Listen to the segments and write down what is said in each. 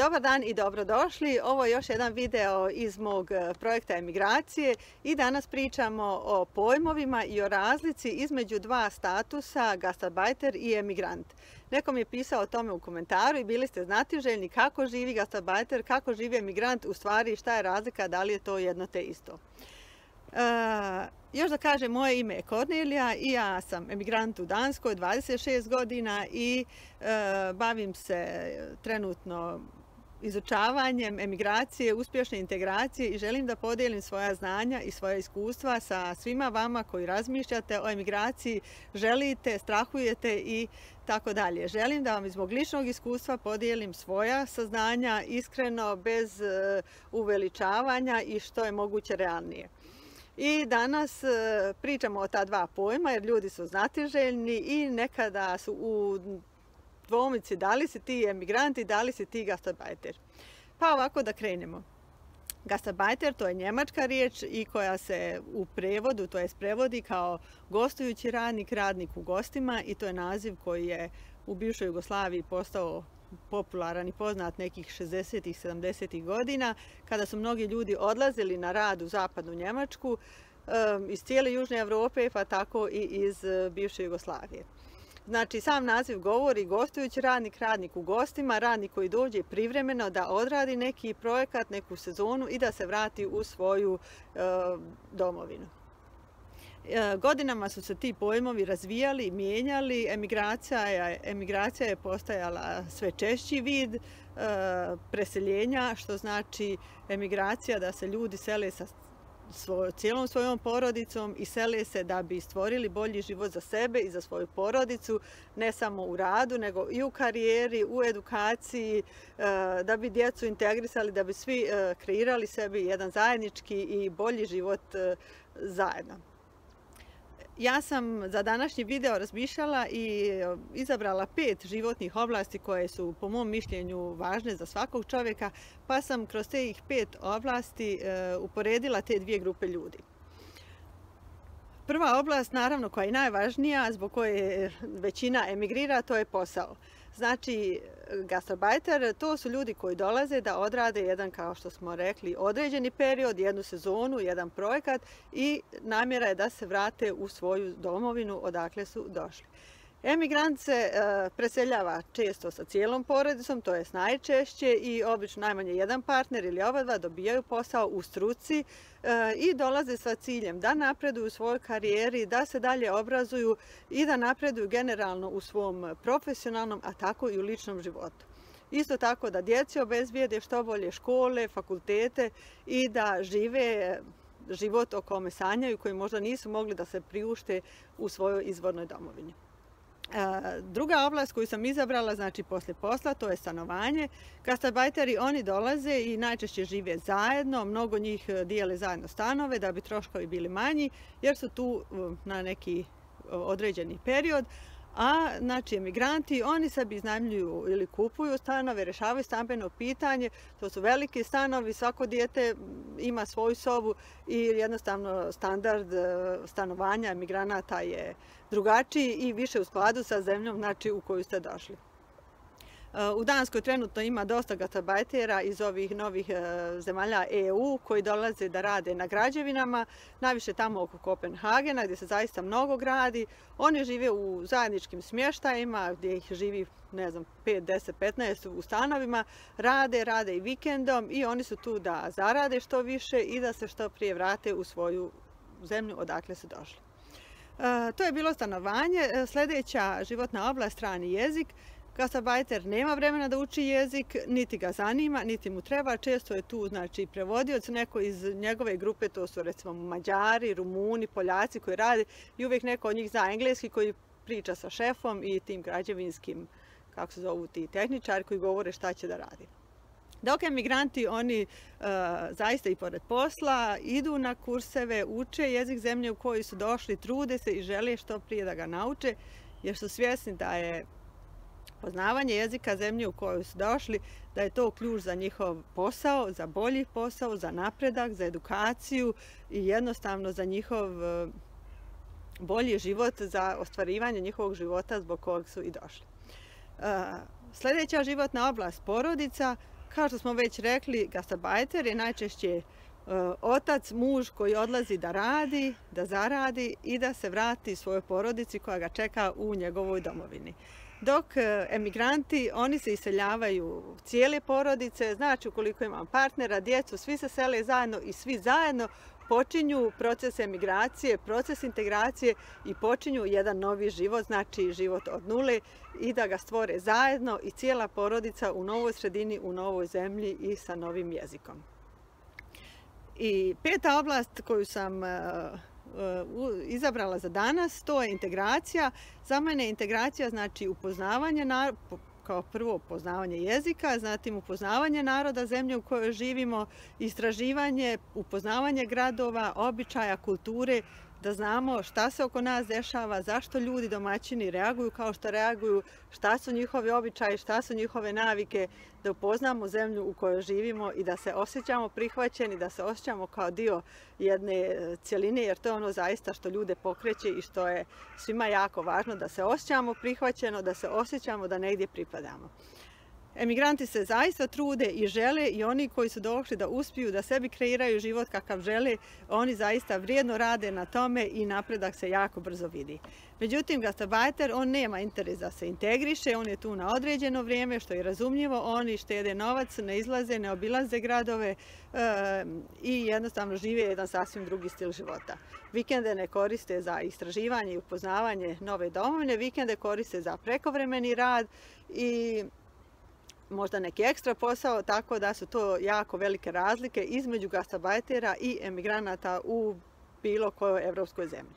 Dobar dan i dobrodošli. Ovo je još jedan video iz mog e, projekta emigracije i danas pričamo o pojmovima i o razlici između dva statusa, gastarbajter i emigrant. Nekom je pisao o tome u komentaru i bili ste znatiželjni kako živi gastarbajter, kako živi emigrant, u stvari šta je razlika, da li je to jedno te isto. E, još da kažem, moje ime je Kornelija i ja sam emigrant u Danskoj, 26 godina i e, bavim se trenutno izučavanjem emigracije, uspješne integracije i želim da podijelim svoja znanja i svoja iskustva sa svima vama koji razmišljate o emigraciji, želite, strahujete i tako dalje. Želim da vam iz mog ličnog iskustva podijelim svoja saznanja iskreno, bez e, uveličavanja i što je moguće realnije. I danas e, pričamo o ta dva pojma jer ljudi su znatiželjni i nekada su u dvomice, da li si ti emigranti, da li si ti gastarbajter. Pa ovako da krenemo. Gastarbajter to je njemačka riječ i koja se u prevodu, to je prevodi kao gostujući radnik, radnik u gostima i to je naziv koji je u bivšoj Jugoslaviji postao popularan i poznat nekih 60-ih, 70-ih godina, kada su mnogi ljudi odlazili na rad u zapadnu Njemačku, iz cijele Južne Evrope, pa tako i iz eh, bivše Jugoslavije. Znači, sam naziv govori gostujući radnik, radnik u gostima, radnik koji dođe privremeno da odradi neki projekat, neku sezonu i da se vrati u svoju e, domovinu. E, godinama su se ti pojmovi razvijali, mijenjali, emigracija je, emigracija je postajala sve češći vid e, preseljenja, što znači emigracija da se ljudi sele sa svoj, cijelom svojom porodicom i sele se da bi stvorili bolji život za sebe i za svoju porodicu, ne samo u radu, nego i u karijeri, u edukaciji, e, da bi djecu integrisali, da bi svi e, kreirali sebi jedan zajednički i bolji život e, zajedno. Ja sam za današnji video razmišljala i e, izabrala pet životnih oblasti koje su po mom mišljenju važne za svakog čovjeka, pa sam kroz te ih pet oblasti e, uporedila te dvije grupe ljudi. Prva oblast, naravno, koja je najvažnija, zbog koje većina emigrira, to je posao. Znači, gastrobajter, to su ljudi koji dolaze da odrade jedan, kao što smo rekli, određeni period, jednu sezonu, jedan projekat i namjera je da se vrate u svoju domovinu odakle su došli. Emigrant se e, eh, preseljava često sa cijelom porodicom, to je najčešće i obično najmanje jedan partner ili oba dva dobijaju posao u struci e, i dolaze sa ciljem da napreduju u svojoj karijeri, da se dalje obrazuju i da napreduju generalno u svom profesionalnom, a tako i u ličnom životu. Isto tako da djeci obezbijede što bolje škole, fakultete i da žive život o kome sanjaju koji možda nisu mogli da se priušte u svojoj izvornoj domovini. Druga oblast koju sam izabrala, znači posle posla, to je stanovanje. Kastabajteri, oni dolaze i najčešće žive zajedno, mnogo njih e, dijele zajedno stanove da bi troškovi bili manji, jer su tu e, na neki e, određeni period, A, znači, emigranti, oni sebi iznajmljuju ili kupuju stanove, rešavaju stambeno pitanje. To su veliki stanovi, svako dijete ima svoju sobu i jednostavno standard e, stanovanja emigranata je drugačiji i više u skladu sa zemljom znači, u koju ste došli. Eh, u Danskoj trenutno ima dosta gatabajtera iz ovih novih eh, zemalja EU koji dolaze da rade na građevinama, najviše tamo oko Kopenhagena gdje se zaista mnogo gradi. Oni žive u zajedničkim smještajima gdje ih živi ne znam, 5, 10, 15 u stanovima, rade, rade i vikendom i oni su tu da zarade što više i da se što prije vrate u svoju zemlju odakle su došli. Eh, to je bilo stanovanje. Sljedeća životna oblast, strani jezik. Gastabajter nema vremena da uči jezik, niti ga zanima, niti mu treba. Često je tu znači, prevodioc, neko iz njegove grupe, to su recimo Mađari, Rumuni, Poljaci koji rade i uvijek neko od njih za engleski koji priča sa šefom i tim građevinskim, kako se zovu ti tehničari koji govore šta će da radi. Dok emigranti, oni e, zaista i pored posla, idu na kurseve, uče jezik zemlje u koju su došli, trude se i žele što prije da ga nauče, jer su svjesni da je poznavanje jezika zemlje u kojoj su došli, da je to ključ za njihov posao, za bolji posao, za napredak, za edukaciju i jednostavno za njihov eh, bolji život, za ostvarivanje njihovog života zbog kojeg su i došli. Eh, sljedeća životna oblast porodica, Kao što smo već rekli, gastabajter je najčešće eh, otac, muž koji odlazi da radi, da zaradi i da se vrati svojoj porodici koja ga čeka u njegovoj domovini. Dok e, emigranti, oni se iseljavaju cijele porodice, znači ukoliko imam partnera, djecu, svi se sele zajedno i svi zajedno počinju proces emigracije, proces integracije i počinju jedan novi život, znači život od nule i da ga stvore zajedno i cijela porodica u novoj sredini, u novoj zemlji i sa novim jezikom. I peta oblast koju sam e, Eh, izabrala za danas, to je integracija. Za mene integracija znači upoznavanje, kao prvo upoznavanje jezika, zatim upoznavanje naroda zemlje u kojoj živimo, istraživanje, upoznavanje gradova, običaja, kulture, da znamo šta se oko nas dešava, zašto ljudi domaćini reaguju kao što reaguju, šta su njihovi običaji, šta su njihove navike, da upoznamo zemlju u kojoj živimo i da se osjećamo prihvaćeni, da se osjećamo kao dio jedne e, cjeline, jer to je ono zaista što ljude pokreće i što je svima jako važno, da se osjećamo prihvaćeno, da se osjećamo da negdje pripadamo. Emigranti se zaista trude i žele i oni koji su došli da uspiju da sebi kreiraju život kakav žele, oni zaista vrijedno rade na tome i napredak se jako brzo vidi. Međutim, gastabajter, on nema interes da se integriše, on je tu na određeno vrijeme, što je razumljivo, oni štede novac, ne izlaze, ne obilaze gradove e, i jednostavno žive jedan sasvim drugi stil života. Vikende ne koriste za istraživanje i upoznavanje nove domovine, vikende koriste za prekovremeni rad i možda neki ekstra posao, tako da su to jako velike razlike između gastabajtera i emigranata u bilo kojoj evropskoj zemlji.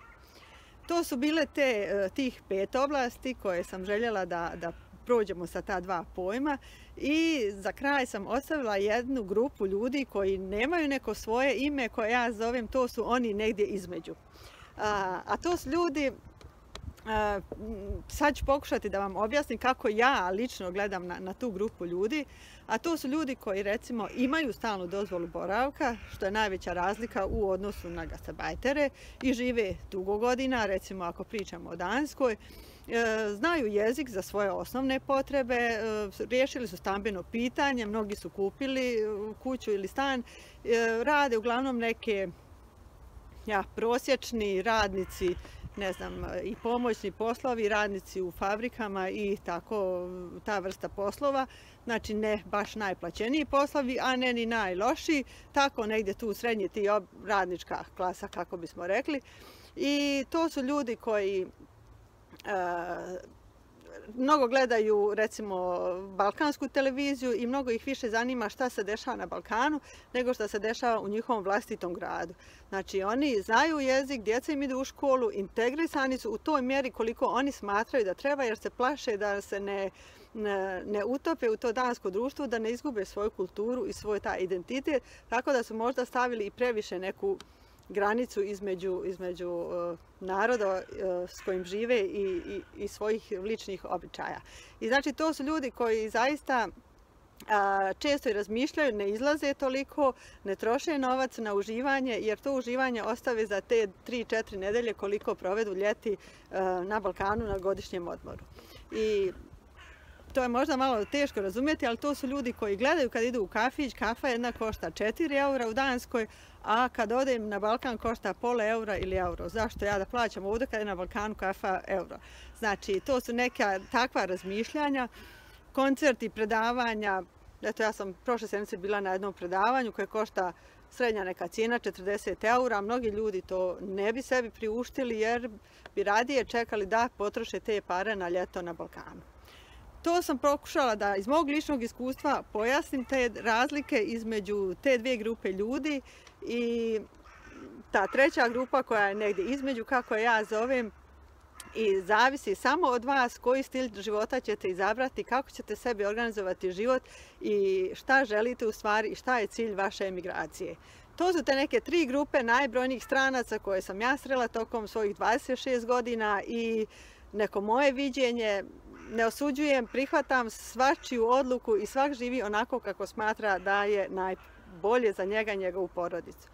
To su bile te, e, tih pet oblasti koje sam željela da, da prođemo sa ta dva pojma i za kraj sam ostavila jednu grupu ljudi koji nemaju neko svoje ime koje ja zovem, to su oni negdje između. A, a to su ljudi sad ću pokušati da vam objasnim kako ja lično gledam na, na tu grupu ljudi. A to su ljudi koji recimo imaju stalnu dozvolu boravka, što je najveća razlika u odnosu na gastarbajtere i žive dugo godina, recimo ako pričamo o Danskoj. E, znaju jezik za svoje osnovne potrebe, e, riješili su stambeno pitanje, mnogi su kupili e, kuću ili stan, rade uglavnom neke ja, prosječni radnici ne znam, i pomoćni poslovi, radnici u fabrikama i tako ta vrsta poslova. Znači ne baš najplaćeniji poslovi, a ne ni najlošiji. Tako negdje tu srednji ti radnička klasa, kako bismo rekli. I to su ljudi koji e, mnogo gledaju recimo balkansku televiziju i mnogo ih više zanima šta se dešava na Balkanu nego šta se dešava u njihovom vlastitom gradu. Znači oni znaju jezik, djeca im idu u školu, integrisani su u toj mjeri koliko oni smatraju da treba jer se plaše da se ne ne, ne utope u to dansko društvo, da ne izgube svoju kulturu i svoj taj identitet, tako da su možda stavili i previše neku granicu između, između e, naroda e, s kojim žive i, i, i svojih ličnih običaja. I znači to su ljudi koji zaista a, često i razmišljaju, ne izlaze toliko, ne troše novac na uživanje, jer to uživanje ostave za te 3-4 nedelje koliko provedu ljeti a, na Balkanu na godišnjem odmoru. I to je možda malo teško razumjeti, ali to su ljudi koji gledaju kad idu u kafić, kafa jedna košta 4 eura u Danskoj, a kad odem na Balkan košta pola eura ili euro. Zašto ja da plaćam ovdje kad je na Balkanu kafa euro? Znači, to su neka takva razmišljanja, koncerti, predavanja. Eto, ja sam prošle sedmice bila na jednom predavanju koje košta srednja neka cijena, 40 eura. Mnogi ljudi to ne bi sebi priuštili jer bi radije čekali da potroše te pare na ljeto na Balkanu to sam pokušala da iz mog ličnog iskustva pojasnim te razlike između te dvije grupe ljudi i ta treća grupa koja je negdje između, kako ja zovem, i zavisi samo od vas koji stil života ćete izabrati, kako ćete sebi organizovati život i šta želite u stvari i šta je cilj vaše emigracije. To su te neke tri grupe najbrojnijih stranaca koje sam ja srela tokom svojih 26 godina i neko moje viđenje ne osuđujem, prihvatam svačiju odluku i svak živi onako kako smatra da je najbolje za njega i njegovu porodicu.